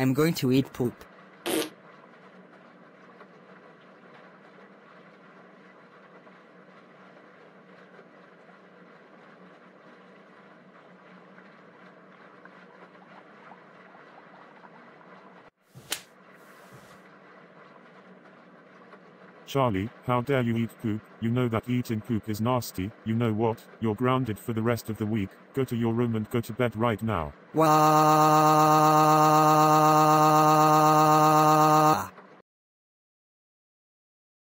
I'm going to eat poop. Charlie, how dare you eat poop? You know that eating poop is nasty. You know what? You're grounded for the rest of the week. Go to your room and go to bed right now. Wow.